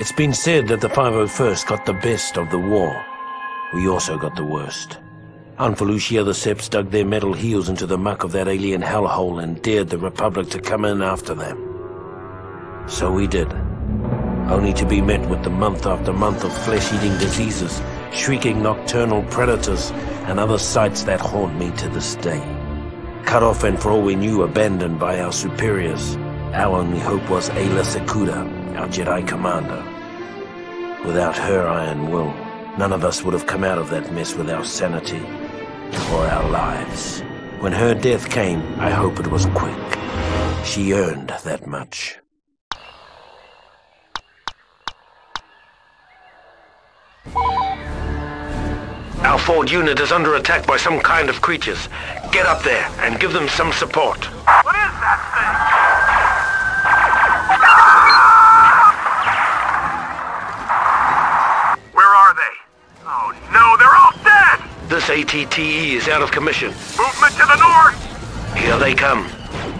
It's been said that the 501st got the best of the war. We also got the worst. On Felucia the Seps dug their metal heels into the muck of that alien hellhole and dared the Republic to come in after them. So we did. Only to be met with the month after month of flesh-eating diseases, shrieking nocturnal predators, and other sights that haunt me to this day. Cut off and for all we knew abandoned by our superiors, our only hope was Aayla Secura, our Jedi commander. Without her iron will, none of us would have come out of that mess with our sanity or our lives. When her death came, I hope it was quick. She earned that much. Our forward unit is under attack by some kind of creatures. Get up there and give them some support. ATTE is out of commission. Movement to the north! Here they come.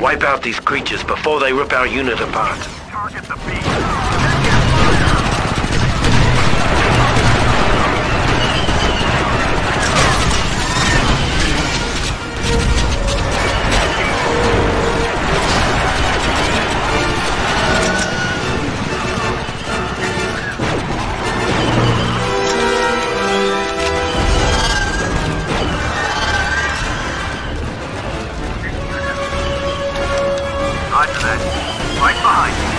Wipe out these creatures before they rip our unit apart. Target the beast. Roger that. Right behind you.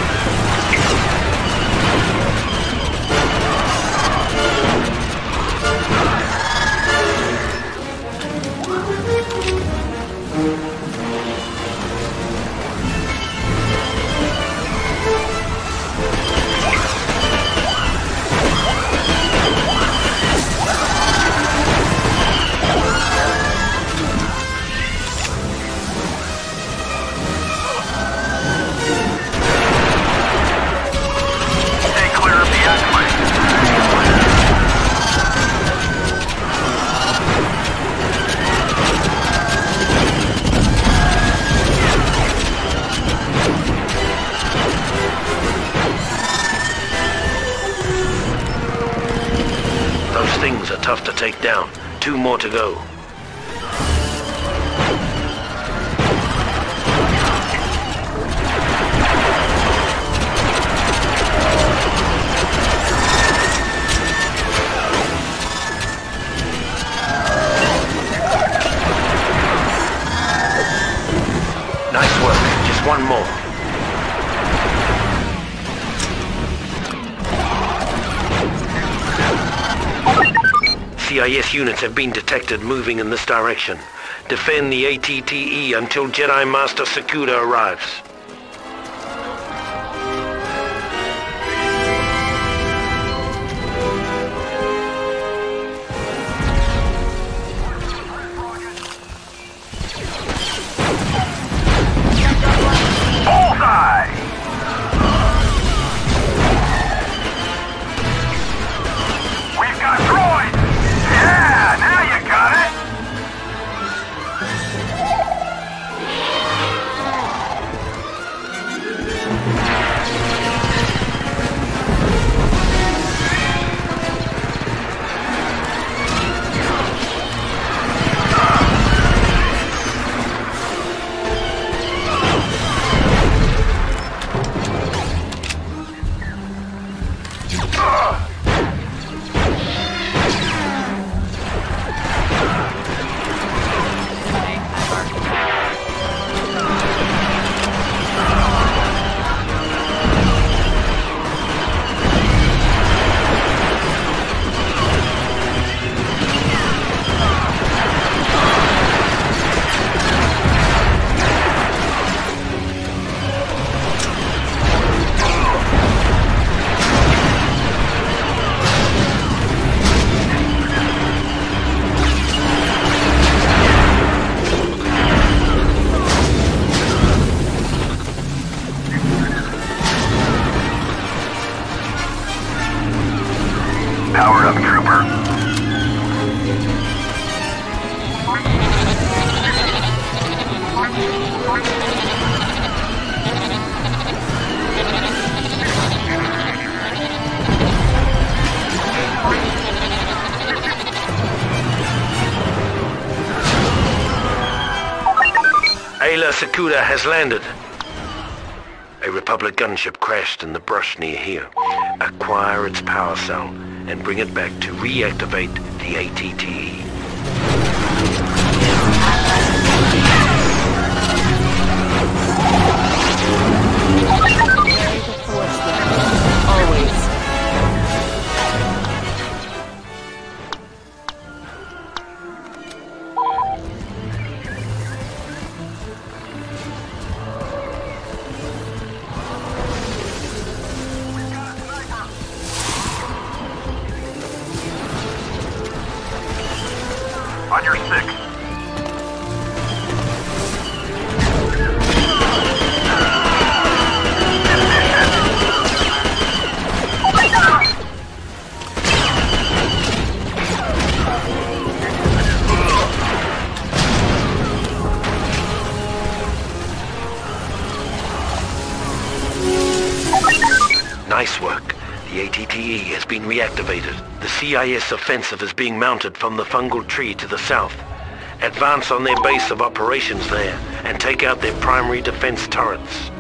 Things are tough to take down. Two more to go. Nice work. Just one more. CIS units have been detected moving in this direction. Defend the ATTE until Jedi Master Secura arrives. Secura has landed. A Republic gunship crashed in the brush near here. Acquire its power cell and bring it back to reactivate the ATTE. Nice work. The ATTE has been reactivated. The CIS offensive is being mounted from the fungal tree to the south. Advance on their base of operations there and take out their primary defense turrets.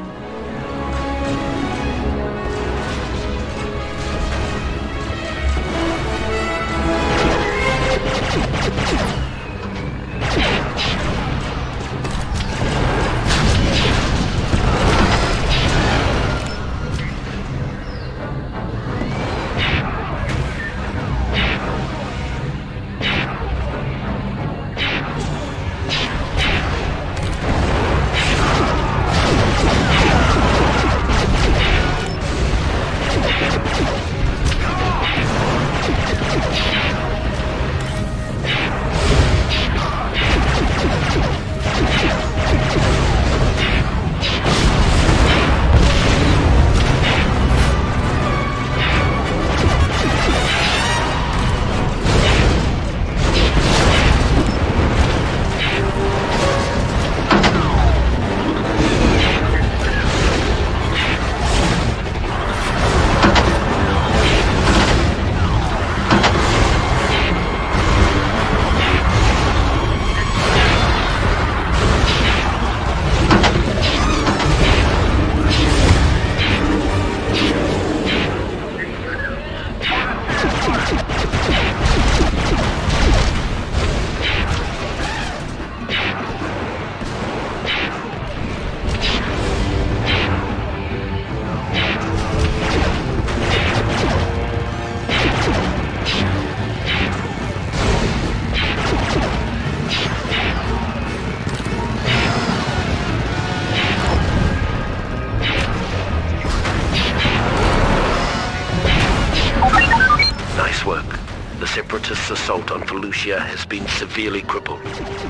Work. The Separatists' assault on Felucia has been severely crippled.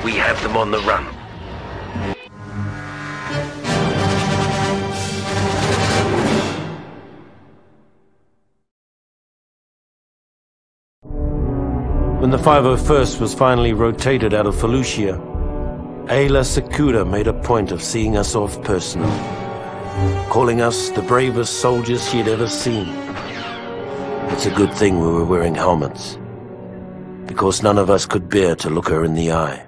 We have them on the run. When the 501st was finally rotated out of Felucia, Aayla Secura made a point of seeing us off personally, calling us the bravest soldiers she had ever seen. It's a good thing we were wearing helmets, because none of us could bear to look her in the eye.